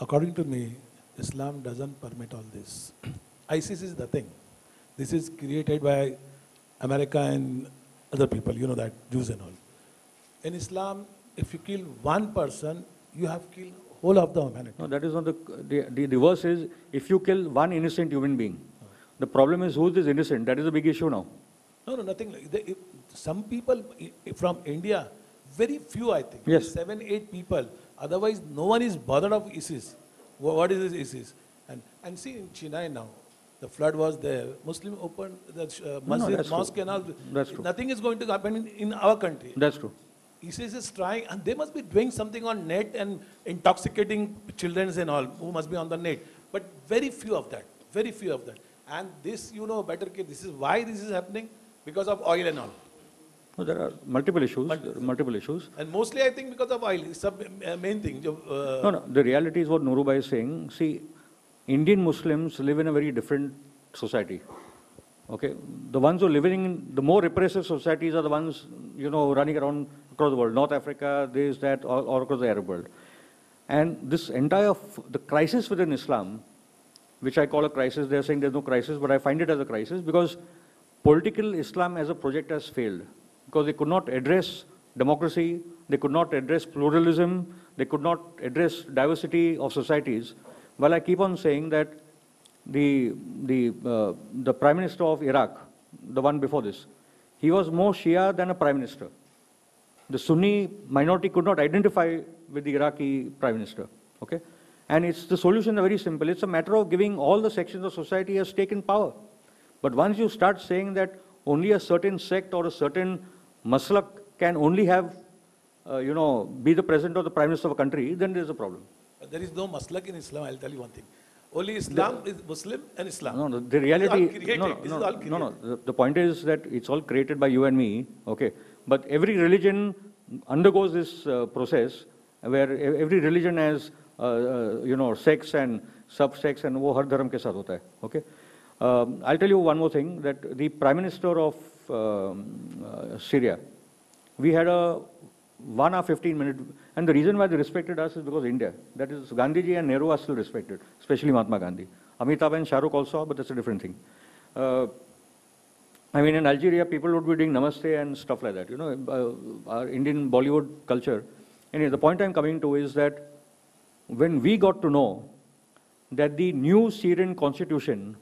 according to me, Islam doesn't permit all this. ISIS is the thing. This is created by America and other people, you know that, Jews and all. In Islam, if you kill one person, you have killed whole of the humanity. No, that is not the, the, the, the verse is, if you kill one innocent human being, the problem is who is this innocent? That is a big issue now. No, no, nothing like that. If- Some people from India, very few, I think. Yes. Seven, eight people. Otherwise, no one is bothered of ISIS. What is this ISIS? And, and see in Chennai now, the flood was there. Muslim opened the uh, No, no, masjid, that's true. mosque and all. That's true. Nothing is going to happen in, in our country. That's true. ISIS is trying, and they must be doing something on net and intoxicating children and all who must be on the net. But very few of that, very few of that. And this, you know better, this is why this is happening because of oil and all. No, there are multiple issues, Multiple. multiple issues. And mostly, I think, because of oil. It's the uh, main thing. Uh, No, no, the reality is what Nurubai is saying. See, Indian Muslims live in a very different society. Okay, the ones who are living in the more repressive societies are the ones, you know, running around across the world, North Africa, this, that, or, or across the Arab world. And this entire, f- the crisis within Islam, which I call a crisis, they're saying there's no crisis, but I find it as a crisis because political Islam as a project has failed. Because they could not address democracy, they could not address pluralism, they could not address diversity of societies. While I keep on saying that the, the, uh, the Prime Minister of Iraq, the one before this, he was more Shia than a Prime Minister. The Sunni minority could not identify with the Iraqi Prime Minister. Okay? And it's the solution is very simple. It's a matter of giving all the sections of society a stake in power. But once you start saying that only a certain sect or a certain Maslak can only have, uh, you know, be the president or the prime minister of a country, then there is a problem. But there is no Maslak in Islam, I'll tell you one thing. Only Islam the, is Muslim and Islam. No, no, the reality. No, no, no, no, no. The, the point is that it's all created by you and me, okay. But every religion undergoes this uh, process where every religion has, uh, uh, you know, sects and subsects and wo har dharam ke hota hai, okay. Um, I'll tell you one more thing that the prime minister of um, uh, Syria, we had a one hour 15 minute, and the reason why they respected us is because India. That is, Gandhiji and Nehru are still respected, especially Mahatma Gandhi. Amitabh and Shah Rukh also, but that's a different thing. Uh, I mean, in Algeria, people would be doing namaste and stuff like that. You know, uh, our Indian Bollywood culture. Anyway, the point I'm coming to is that when we got to know that the new Syrian constitution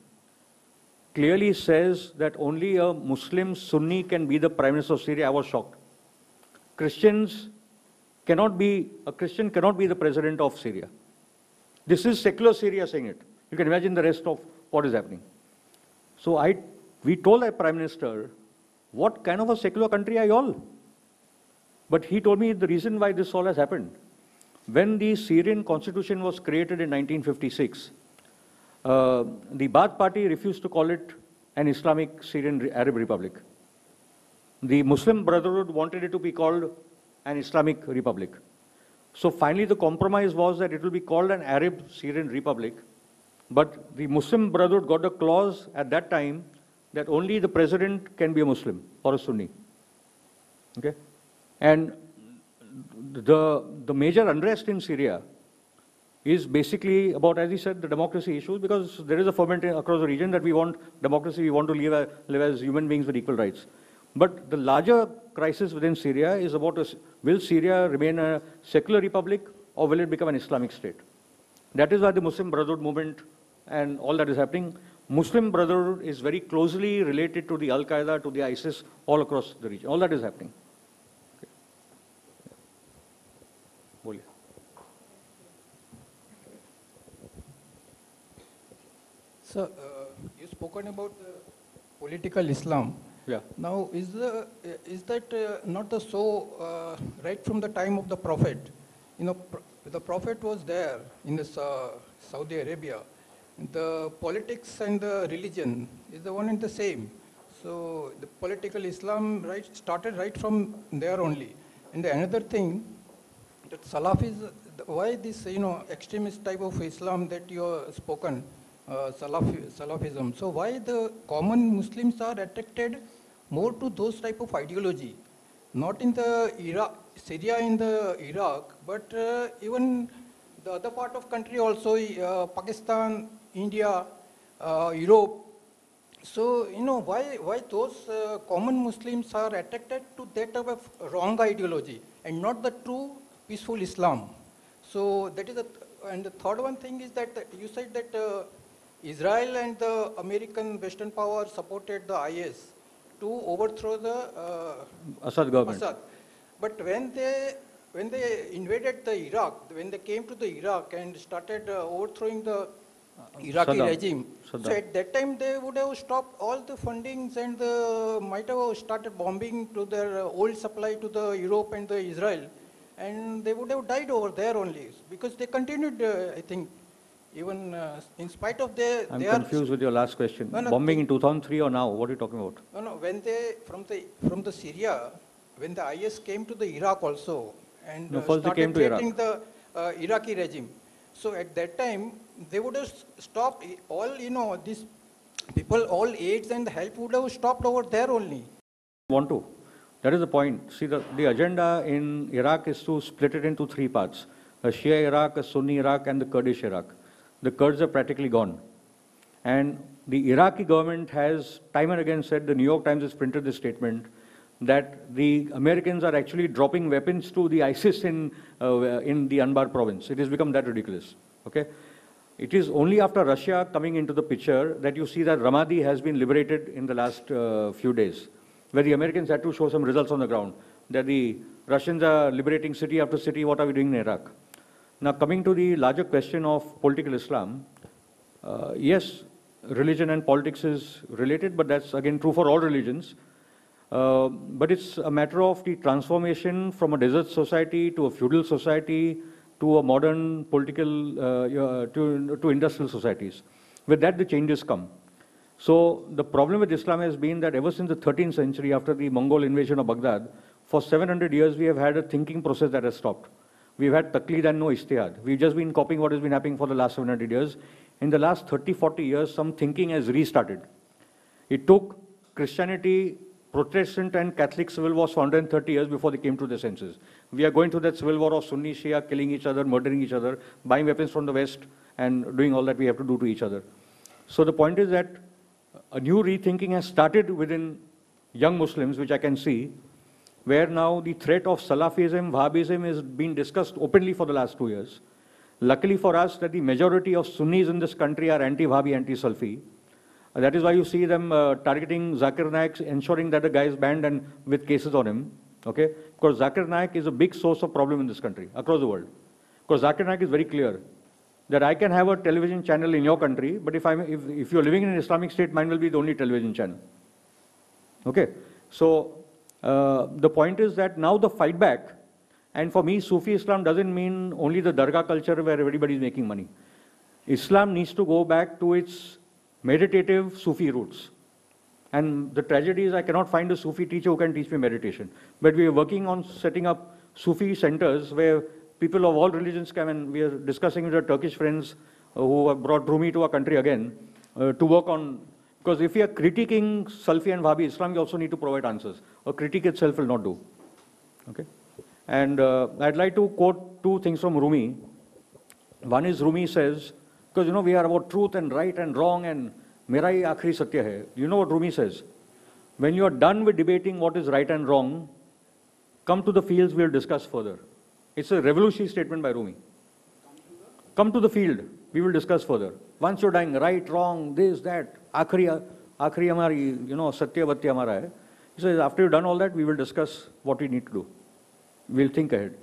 clearly says that only a Muslim Sunni can be the prime minister of Syria, I was shocked. Christians cannot be, a Christian cannot be the president of Syria. This is secular Syria saying it. You can imagine the rest of what is happening. So I, we told our prime minister, what kind of a secular country are you all? But he told me the reason why this all has happened. When the Syrian constitution was created in 1956, uh, the Baath party refused to call it an Islamic Syrian Arab Republic. The Muslim Brotherhood wanted it to be called an Islamic Republic. So finally, the compromise was that it will be called an Arab Syrian Republic. But the Muslim Brotherhood got a clause at that time that only the president can be a Muslim or a Sunni. Okay? And the, the major unrest in Syria is basically about, as he said, the democracy issues, because there is a ferment across the region that we want democracy, we want to live, live as human beings with equal rights. But the larger crisis within Syria is about a will Syria remain a secular republic or will it become an Islamic state? That is why the Muslim Brotherhood movement and all that is happening. Muslim Brotherhood is very closely related to the Al Qaeda, to the ISIS, all across the region. All that is happening. Sir, uh, you spoken about uh, political Islam. Yeah. Now, is, the, is that uh, not the so uh, right from the time of the Prophet? You know, pr- the Prophet was there in the Sa- Saudi Arabia. The politics and the religion is the one and the same. So the political Islam right started right from there only. And the another thing, that Salafis, why this, you know, extremist type of Islam that you have spoken, uh, Salafi, Salafism. So why the common Muslims are attracted more to those type of ideology? Not in the Iraq, Syria in the Iraq, but uh, even the other part of country also, uh, Pakistan, India, Europe. So, you know, why, why those uh, common Muslims are attracted to that type of wrong ideology and not the true peaceful Islam? So that is the, and the third one thing is that you said that uh, Israel and the American Western power supported the IS to overthrow the uh, Assad government. Assad. But when they when they invaded the Iraq, when they came to the Iraq and started uh, overthrowing the Iraqi Saddam. regime, so at that time they would have stopped all the fundings and the, might have started bombing to their uh, oil supply to the Europe and the Israel, and they would have died over there only because they continued, uh, I think, even uh, in spite of their I'm they are confused with your last question. No, no, Bombing in 2003 or now? What are you talking about? No, no, when they, from the, from the Syria, when the IS came to the Iraq also, and No, uh, first they started came to Iraq. the uh, Iraqi regime. So at that time, they would have stopped, all, you know, these people, all aids and help would have stopped over there only. want to. That is the point. See, the, the agenda in Iraq is to split it into three parts a Shia Iraq, a Sunni Iraq, and the Kurdish Iraq. The Kurds are practically gone. And the Iraqi government has time and again said, the New York Times has printed this statement, that the Americans are actually dropping weapons to the ISIS in, uh, in the Anbar province. It has become that ridiculous. Okay? It is only after Russia coming into the picture that you see that Ramadi has been liberated in the last uh, few days, where the Americans had to show some results on the ground, that the Russians are liberating city after city, what are we doing in Iraq? Now, coming to the larger question of political Islam, uh, yes, religion and politics is related, but that's again true for all religions. Uh, but it's a matter of the transformation from a desert society to a feudal society to a modern political, uh, to, to industrial societies. With that, the changes come. So the problem with Islam has been that ever since the 13th century, after the Mongol invasion of Baghdad, for 700 years we have had a thinking process that has stopped. We've had taqlid and no ijtihad. We've just been copying what has been happening for the last 700 years. In the last 30, 40 years, some thinking has restarted. It took Christianity, Protestant and Catholic civil wars for 130 years before they came to their senses. We are going through that civil war of Sunni, Shia, killing each other, murdering each other, buying weapons from the West, and doing all that we have to do to each other. So the point is that a new rethinking has started within young Muslims, which I can see, where now the threat of Salafism, Wahhabism is being discussed openly for the last two years. Luckily for us, that the majority of Sunnis in this country are anti-Wahhabi, anti-Salafi. That is why you see them uh, targeting Zakir Naik, ensuring that the guy is banned and with cases on him. Okay? Because Zakir Naik is a big source of problem in this country, across the world. Because Zakir Naik is very clear that I can have a television channel in your country, but if, I'm, if, if you're living in an Islamic state, mine will be the only television channel. Okay? So, uh, the point is that now the fight back, and for me, Sufi Islam doesn't mean only the Dargah culture where everybody is making money. Islam needs to go back to its meditative Sufi roots. And the tragedy is I cannot find a Sufi teacher who can teach me meditation. But we are working on setting up Sufi centers where people of all religions come and we are discussing with our Turkish friends uh, who have brought Rumi to our country again uh, to work on. Because if we are critiquing Salafi and Wahhabi Islam, we also need to provide answers. A critique itself will not do. Okay? And uh, I'd like to quote two things from Rumi. One is Rumi says, because you know we are about truth and right and wrong and mera hi aakhri satya hai. You know what Rumi says? When you are done with debating what is right and wrong, come to the fields, we'll discuss further. It's a revolutionary statement by Rumi. Come to the field, we will discuss further. Once you're dying, right, wrong, this, that, aakhri, aakhri hamari, you know, satya vatya hamara hai. He says, after you've done all that, we will discuss what we need to do. We'll think ahead.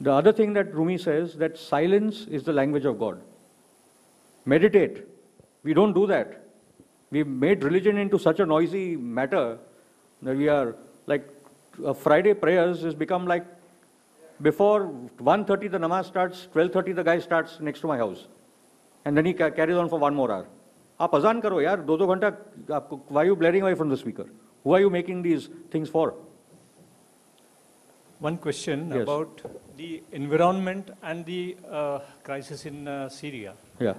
The other thing that Rumi says, that silence is the language of God. Meditate. We don't do that. We've made religion into such a noisy matter that we are like uh, Friday prayers has become like before 1.30 the namaz starts, 12.30 the guy starts next to my house. And then he ca carries on for one more hour. आप अजान करो यार दो दो घंटा आपको why you blaring away from the speaker. Who are you making these things for? One question yes. about the environment and the uh, crisis in uh, Syria. Yeah.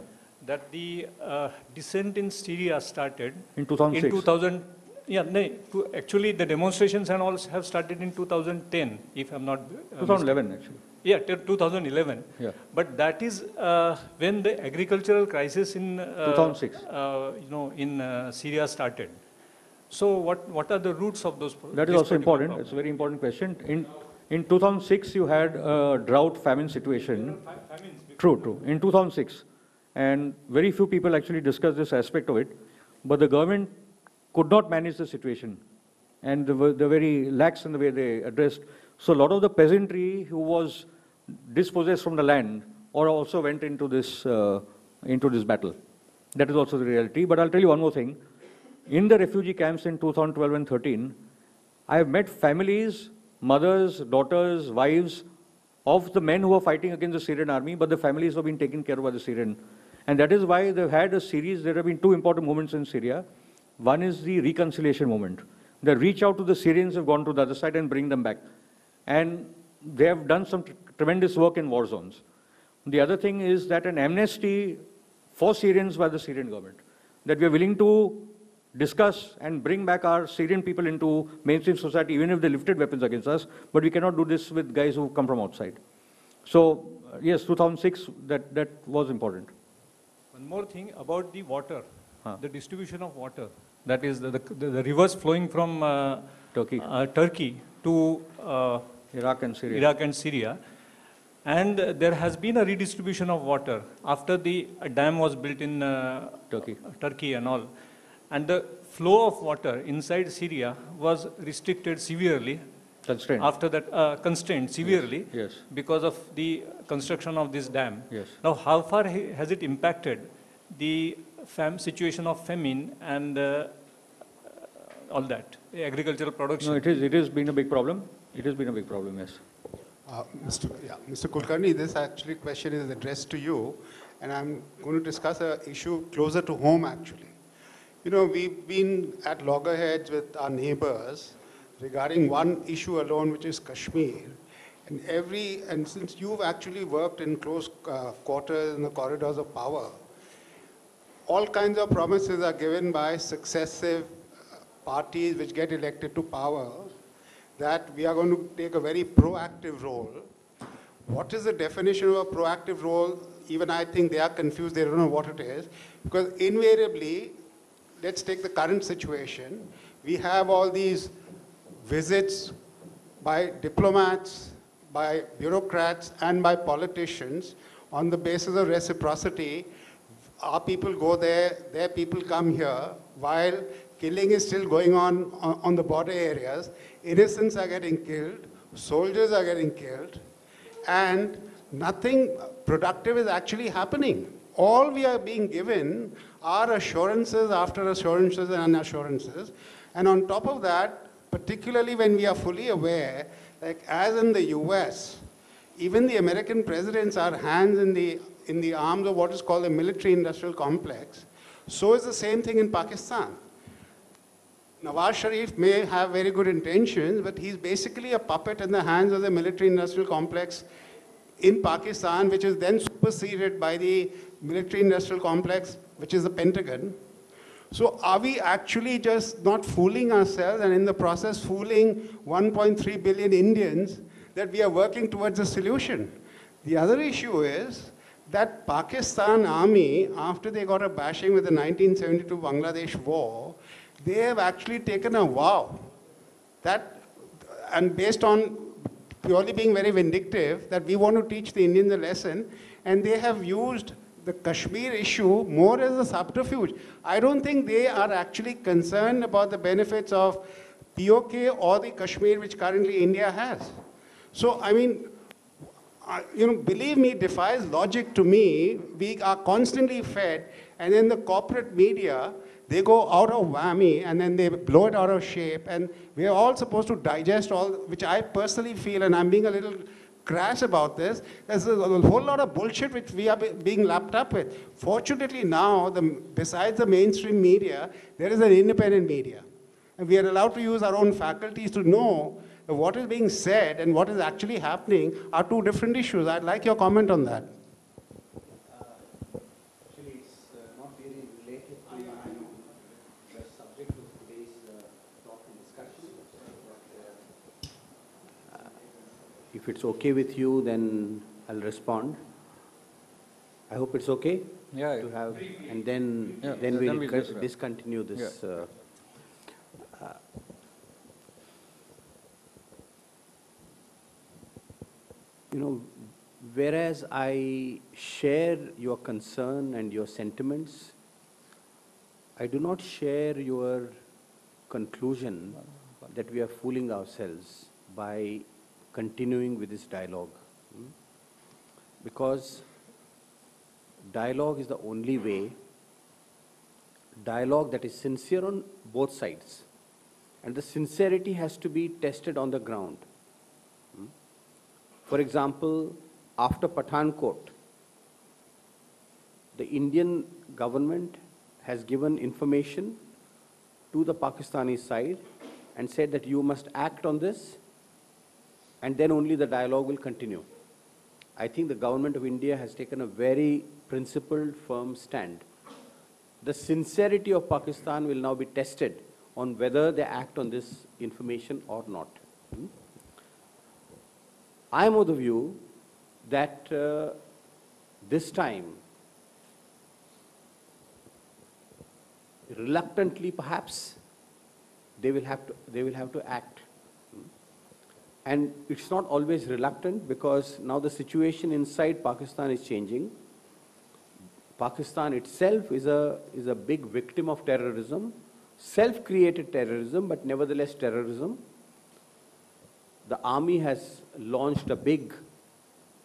That the uh, dissent in Syria started in 2006. In 2000, yeah, no, actually the demonstrations and all have started in 2010, if I'm not. Uh, 2011, actually. Yeah, till 2011. Yeah. But that is uh, when the agricultural crisis in uh, 2006. Uh, you know, in uh, Syria started. So what what are the roots of those? That is also important. problem? It's a very important question. In, in 2006, you had a drought famine situation. True, true. In 2006. And very few people actually discuss this aspect of it. But the government could not manage the situation. And they were, they were very lax in the way they addressed. So a lot of the peasantry who was dispossessed from the land or also went into this, uh, into this battle. That is also the reality. But I'll tell you one more thing. In the refugee camps in 2012 and 13, I have met families, mothers, daughters, wives of the men who were fighting against the Syrian army, but the families have been taken care of by the Syrian. And that is why they've had a series, there have been two important moments in Syria. One is the reconciliation moment. The reach out to the Syrians have gone to the other side and bring them back. And they have done some tremendous work in war zones. The other thing is that an amnesty for Syrians by the Syrian government, that we are willing to discuss and bring back our Syrian people into mainstream society, even if they lifted weapons against us, but we cannot do this with guys who come from outside. So, uh, yes, 2006, that, that was important. One more thing about the water, Huh. the distribution of water. That is the, the, the rivers flowing from uh, Turkey, uh, Turkey to uh, Iraq and Syria. Iraq and Syria. And there has been a redistribution of water after the dam was built in uh, Turkey. Turkey and all. And the flow of water inside Syria was restricted severely Constraint. after that, uh, constrained severely Yes, because of the construction of this dam. yes. Now, how far ha- has it impacted the fam- situation of famine and uh, all that, agricultural production? No, it is, it has been a big problem. It has been a big problem, yes. Uh, Mr. Yeah, Mr. Kulkarni, this actually question is addressed to you, and I'm going to discuss an issue closer to home, actually. You know, we've been at loggerheads with our neighbors regarding one issue alone, which is Kashmir. And every, and since you've actually worked in close uh, quarters in the corridors of power, all kinds of promises are given by successive uh, parties which get elected to power that we are going to take a very proactive role. What is the definition of a proactive role? Even I think they are confused, they don't know what it is. Because invariably, let's take the current situation, we have all these visits by diplomats, by bureaucrats, and by politicians on the basis of reciprocity. Our people go there, their people come here, while killing is still going on on, on the border areas. Innocents are getting killed, soldiers are getting killed, and nothing productive is actually happening. All we are being given are assurances after assurances and assurances. And on top of that, particularly when we are fully aware, like as in the US, even the American presidents are hands in the, in the arms of what is called the military industrial complex. So is the same thing in Pakistan. Nawaz Sharif may have very good intentions, but he's basically a puppet in the hands of the military industrial complex in Pakistan, which is then superseded by the military industrial complex, which is the Pentagon. So are we actually just not fooling ourselves and in the process fooling 1.3 billion Indians that we are working towards a solution? The other issue is that Pakistan army, after they got a bashing with the 1972 Bangladesh war, they have actually taken a vow that, and based on purely being very vindictive, that we want to teach the Indians a lesson, and they have used the Kashmir issue more as a subterfuge. I don't think they are actually concerned about the benefits of POK or the Kashmir which currently India has. So, I mean, you know, believe me, defies logic to me. We are constantly fed, and then the corporate media, they go out of whammy and then they blow it out of shape. And we are all supposed to digest all, which I personally feel, and I'm being a little crass about this. There's a, a whole lot of bullshit which we are being lapped up with. Fortunately, now, the, besides the mainstream media, there is an independent media. And we are allowed to use our own faculties to know what is being said and what is actually happening are two different issues. I'd like your comment on that. Actually, it's uh, not really related to the subject of today's uh, talk and discussion. But, uh, If if it's okay with you, then I'll respond. I hope it's okay Yeah, to have, and then, Yeah, then then we'll we'll co- just, discontinue this. uh, uh, You know, whereas I share your concern and your sentiments, I do not share your conclusion that we are fooling ourselves by continuing with this dialogue. hmm? Because dialogue is the only way, dialogue that is sincere on both sides. And the sincerity has to be tested on the ground. hmm? For example, after Pathankot, the Indian government has given information to the Pakistani side and said that you must act on this and then only the dialogue will continue. I think the government of India has taken a very principled, firm stand. The sincerity of Pakistan will now be tested on whether they act on this information or not. Hmm? I am of the view that uh, this time, reluctantly perhaps, they will have to, they will have to act. And it's not always reluctant because now the situation inside Pakistan is changing. Pakistan itself is a, is a big victim of terrorism, self-created terrorism, but nevertheless terrorism. The army has launched a big,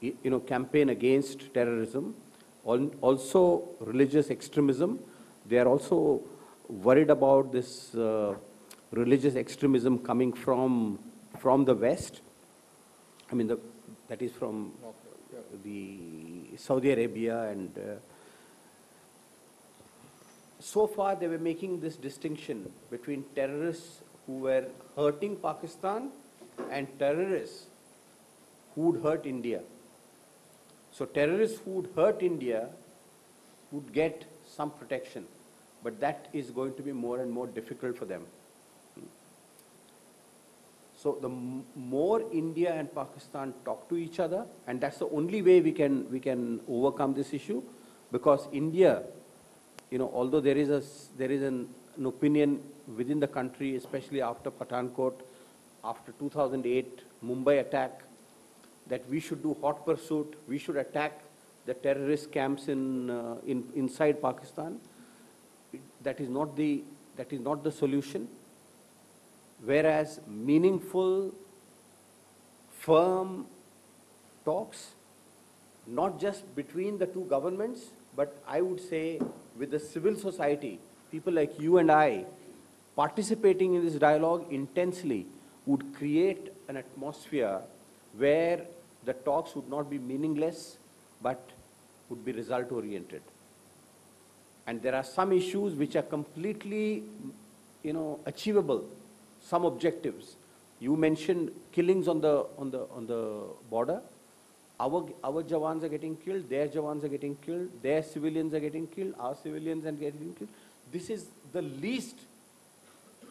you know, campaign against terrorism, also religious extremism. They are also worried about this uh, religious extremism coming from, from the West. I mean, the, that is from the Saudi Arabia and uh, so far they were making this distinction between terrorists who were hurting Pakistan and terrorists who would hurt India. So terrorists who would hurt India would get some protection, but that is going to be more and more difficult for them. So the more India and Pakistan talk to each other, and that's the only way we can, we can overcome this issue, because India, you know, although there is a, there is an, an opinion within the country, especially after Pathankot, after 2008 Mumbai attack, that we should do hot pursuit, we should attack the terrorist camps in, uh, in, inside Pakistan. That is not the, that is not the solution. Whereas meaningful, firm talks, not just between the two governments, but I would say with the civil society, people like you and I, participating in this dialogue intensely would create an atmosphere where the talks would not be meaningless, but would be result oriented. And there are some issues which are completely, you know, achievable, some objectives. You mentioned killings on the, on the, on the border. Our, our Jawans are getting killed, their Jawans are getting killed, their civilians are getting killed, our civilians are getting killed. This is the least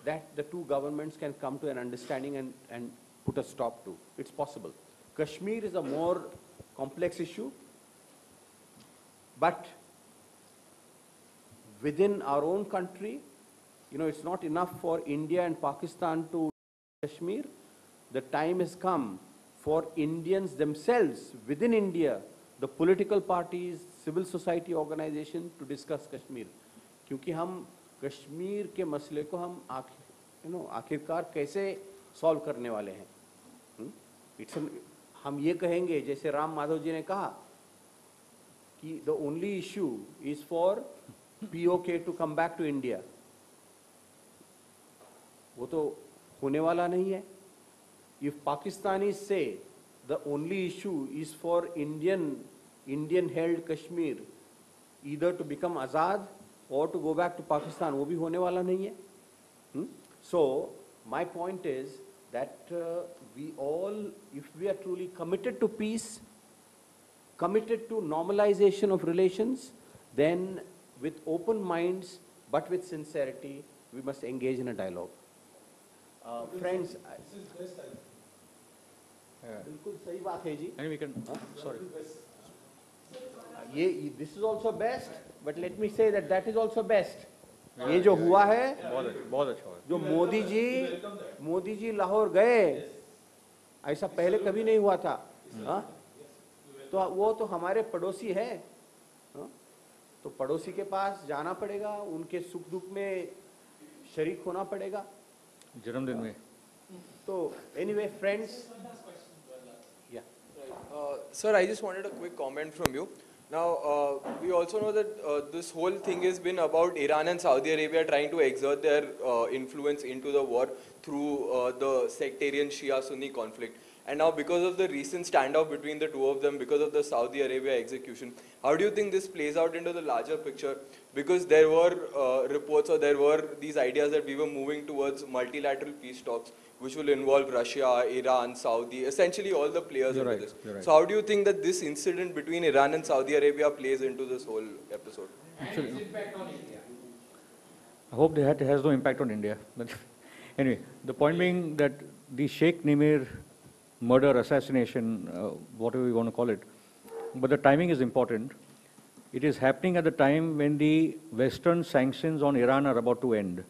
that the two governments can come to an understanding and, and put a stop to. It's possible. Kashmir is a more complex issue, but within our own country, you know, it's not enough for India and Pakistan to Kashmir. The time has come for Indians themselves within India, the political parties, civil society organization to discuss Kashmir. क्योंकि हम कश्मीर के मसले को हम आखिर you know आखिरकार कैसे solve करने वाले हैं हम्म? An- हम ये कहेंगे जैसे राम माधव जी ने कहा कि the only issue is for POK to come back to India. वो तो होने वाला नहीं है। If Pakistani say the only issue is for Indian Indian held Kashmir इधर टू बिकम आज़ाद और to go back to Pakistan वो भी होने वाला नहीं है। So my point is that we all if we are truly committed to peace committed to normalization of relations then with open minds but with sincerity we must engage in a dialogue Uh, friends, I- बिल्कुल सही बात है जी। And we can, sorry. ये this is also best but let me say that that is also best ये जो हुआ है बहुत अच्छा बहुत अच्छा हुआ। जो मोदी जी मोदी जी लाहौर गए ऐसा पहले कभी नहीं हुआ था। हाँ? तो वो तो हमारे पड़ोसी है। हाँ? तो पड़ोसी के पास जाना पड़ेगा उनके सुख दुख में शरीक होना पड़ेगा। जन्मदिन में तो एनीवे फ्रेंड्स या Uh, Sir, I just wanted a quick comment from you. Now, uh, we also know that uh, this whole thing has been about Iran and Saudi Arabia trying to exert their uh, influence into the war through uh, the sectarian Shia-Sunni conflict. And now, because of the recent standoff between the two of them, because of the Saudi Arabia execution, how do you think this plays out into the larger picture? Because there were uh, reports or there were these ideas that we were moving towards multilateral peace talks, which will involve Russia, Iran, Saudi, essentially all the players You're into right, this. you're right. So how do you think that this incident between Iran and Saudi Arabia plays into this whole episode? I hope that has no impact on India. But anyway, the point being that the Sheikh Nimir murder, assassination, uh, whatever you want to call it, but the timing is important. It is happening at the time when the Western sanctions on Iran are about to end.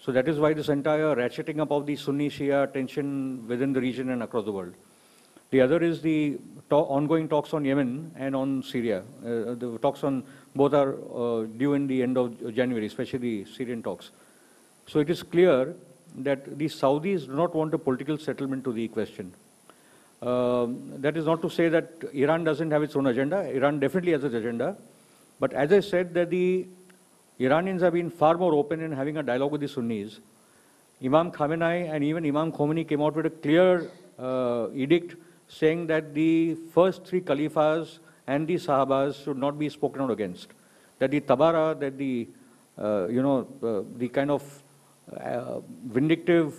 So that is why this entire ratcheting up of the Sunni Shia tension within the region and across the world. The other is the ongoing talks on Yemen and on Syria. Uh, the talks on both are uh, due in the end of January, especially the Syrian talks. So it is clear that the Saudis do not want a political settlement to the question. Um, that is not to say that Iran doesn't have its own agenda. Iran definitely has its agenda. But as I said, that the Iranians have been far more open in having a dialogue with the Sunnis. Imam Khamenei and even Imam Khomeini came out with a clear uh, edict saying that the first three caliphs and the Sahabas should not be spoken out against. That the Tabara, that the, uh, you know, uh, the kind of vindictive,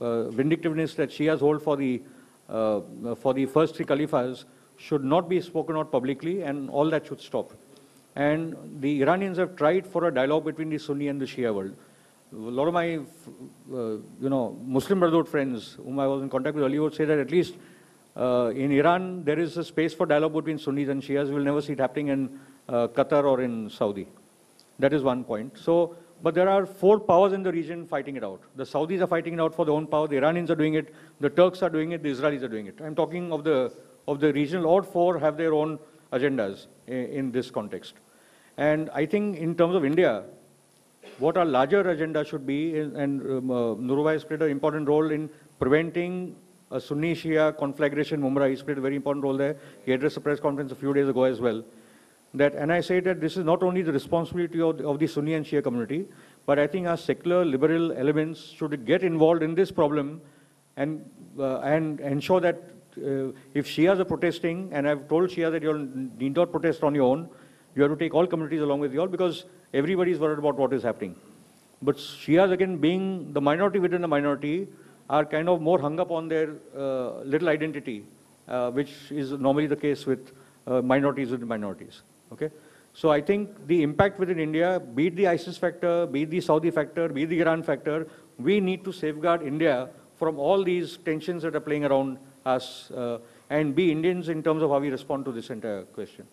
uh, vindictiveness that Shias hold for the, uh, for the first three caliphs should not be spoken out publicly and all that should stop. And the Iranians have tried for a dialogue between the Sunni and the Shia world. A lot of my, uh, you know, Muslim Brotherhood friends whom I was in contact with earlier would say that at least uh, in Iran there is a space for dialogue between Sunnis and Shias. We'll never see it happening in uh, Qatar or in Saudi. That is one point. So, but there are four powers in the region fighting it out. The Saudis are fighting it out for their own power. The Iranians are doing it. The Turks are doing it. The Israelis are doing it. I'm talking of the of the regional. All four have their own agendas in, in this context. And I think in terms of India, what our larger agenda should be, and um, uh, has played an important role in preventing a Sunni Shia conflagration. Mumra, he's played a very important role there. He addressed a press conference a few days ago as well. That, and I say that this is not only the responsibility of the, of the Sunni and Shia community, but I think our secular liberal elements should get involved in this problem and, uh, and ensure that uh, if Shias are protesting, and I've told Shia that you need not protest on your own, you have to take all communities along with you all because everybody is worried about what is happening. But Shias, again, being the minority within the minority, are kind of more hung up on their uh, little identity, uh, which is normally the case with uh, minorities within minorities. Okay? So I think the impact within India, be it the ISIS factor, be it the Saudi factor, be it the Iran factor, we need to safeguard India from all these tensions that are playing around us uh, and be Indians in terms of how we respond to this entire question.